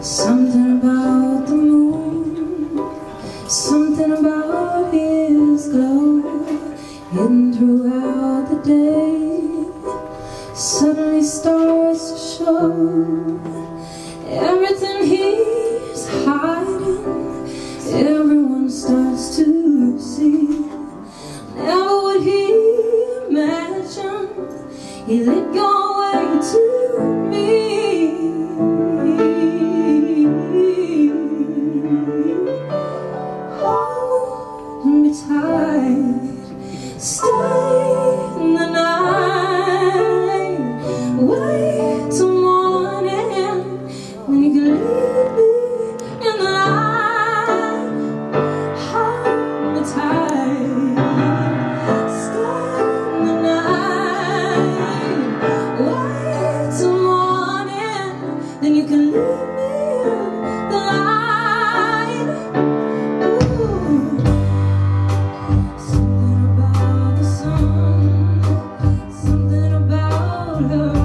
Something about the moon, something about his glow, hidden throughout the day, suddenly starts to show everything he's hiding. Everyone starts to see. He let go way too. love.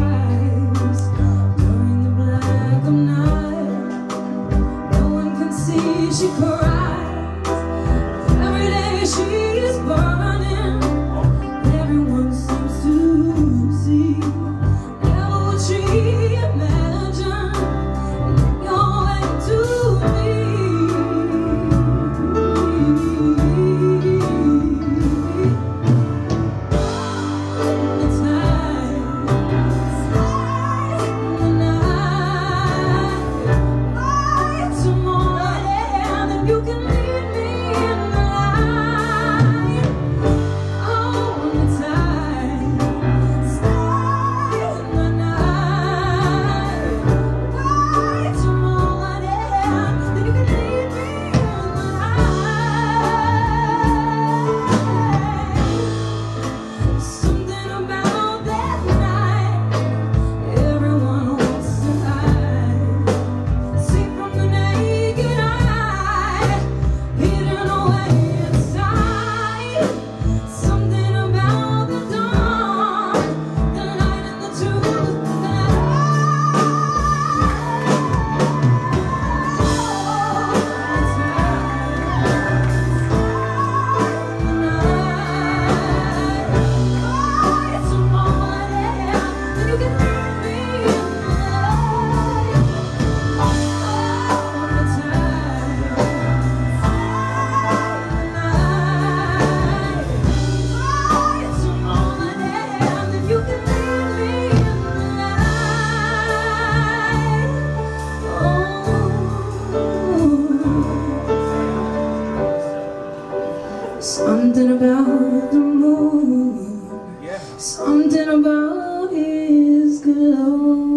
Something about the moon. Yeah. Something about his glow.